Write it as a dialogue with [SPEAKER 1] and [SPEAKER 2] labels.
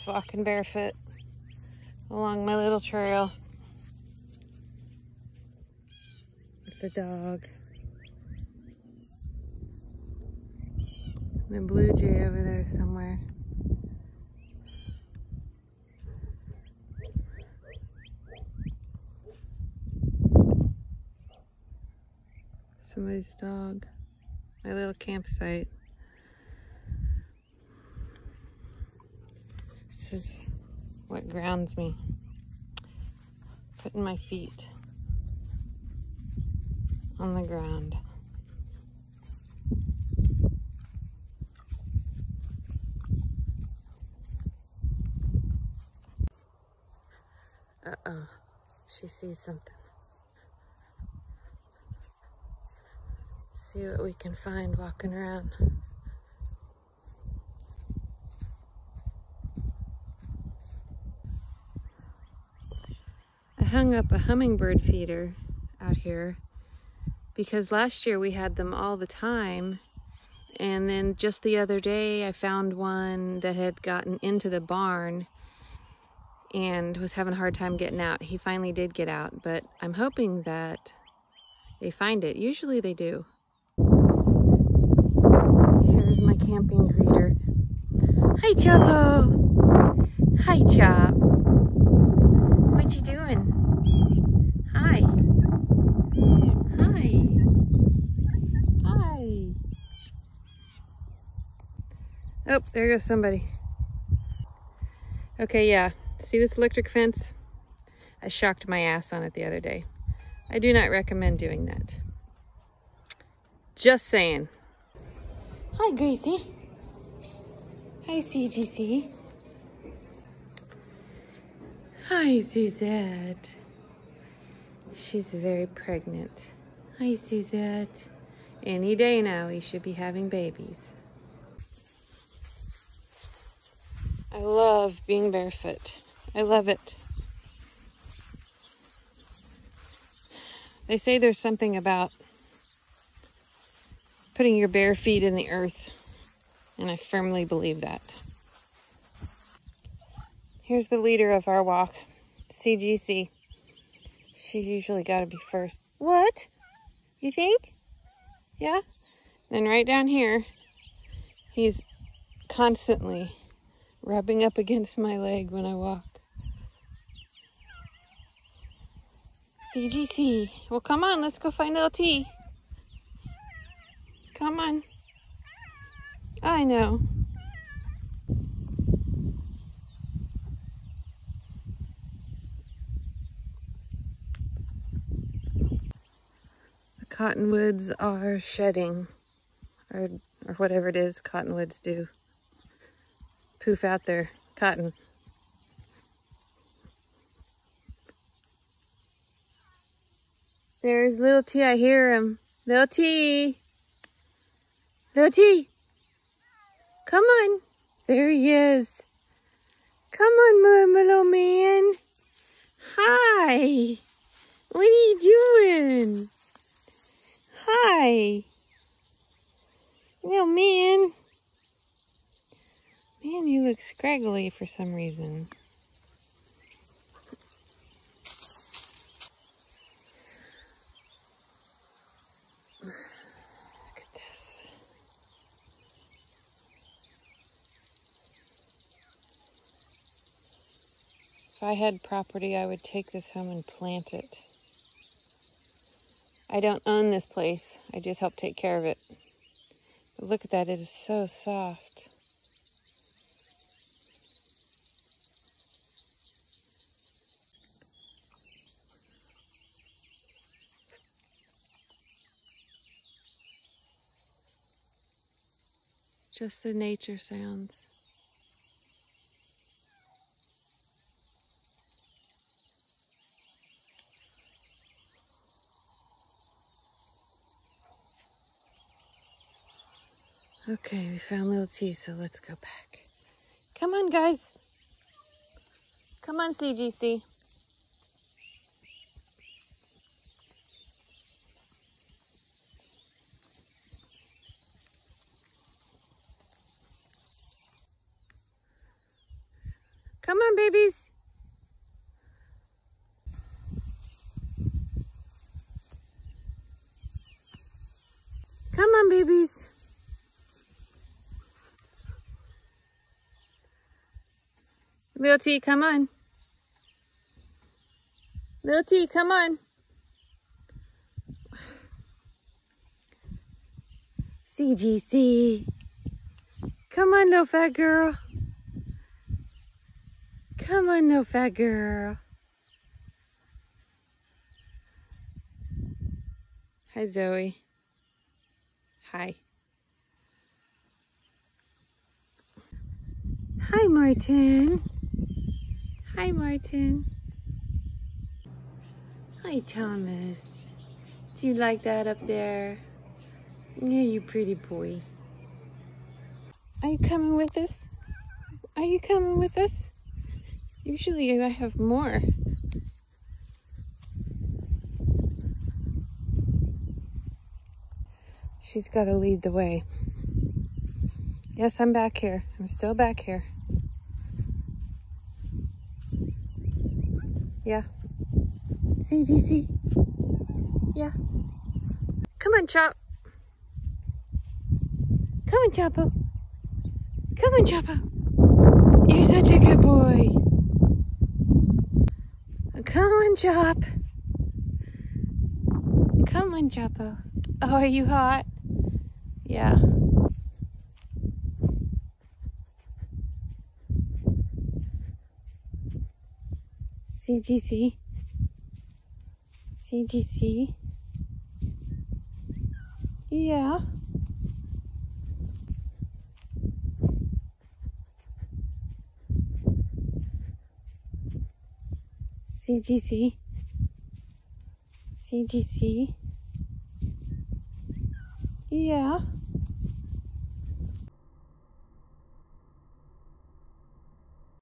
[SPEAKER 1] Just walking barefoot along my little trail with the dog. And blue jay over there somewhere. Somebody's dog. My little campsite. This is what grounds me. Putting my feet on the ground. Uh-oh. She sees something. See what we can find walking around. Hung up a hummingbird feeder out here because last year we had them all the time and then just the other day I found one that had gotten into the barn and was having a hard time getting out. He finally did get out, but I'm hoping that they find it. Usually they do. Here's my camping greeter. Hi, Chapo. Hi, Chop. What you doing? Hi. Hi. Hi. Oh, there goes somebody. Okay, yeah. See this electric fence? I shocked my ass on it the other day. I do not recommend doing that. Just saying. Hi, Gracie. Hi, CGC. Hi, Suzette. She's very pregnant. Hi, Suzette. Any day now, we should be having babies. I love being barefoot. I love it. They say there's something about putting your bare feet in the earth, and I firmly believe that. Here's the leader of our walk, CGC. She's usually got to be first. What? You think? Yeah? Then right down here, he's constantly rubbing up against my leg when I walk. CGC. Well, come on, let's go find little T. Come on. I know. The cottonwoods are shedding, or, or whatever it is cottonwoods do. Poof out their cotton. There's little T. I hear him. Little T. Little T. Come on. There he is. Come on, my little man. Hi. What are you doing? Hi. Little man. Man, you look scraggly for some reason. Look at this. If I had property, I would take this home and plant it. I don't own this place. I just help take care of it. But look at that. It is so soft. Just the nature sounds. Okay, we found little T, so let's go back. Come on, guys. Come on, CGC. Come on, babies. Come on, babies. Little T, come on. Little T, come on. CGC. Come on, little fat girl. Come on, no fat girl. Hi, Zoe. Hi. Hi, Martin. Hi, Martin. Hi, Thomas. Do you like that up there? Yeah, you pretty boy. Are you coming with us? Are you coming with us? Usually I have more. She's got to lead the way. Yes, I'm back here. I'm still back here. Yeah. CGC. Yeah. Come on, Chop. Come on, Chapo. Come on, Chapo. You're such a good boy. Come on, Chop. Come on, Chapo. Oh, are you hot? Yeah. CGC. CGC. Yeah. CGC. CGC. Yeah.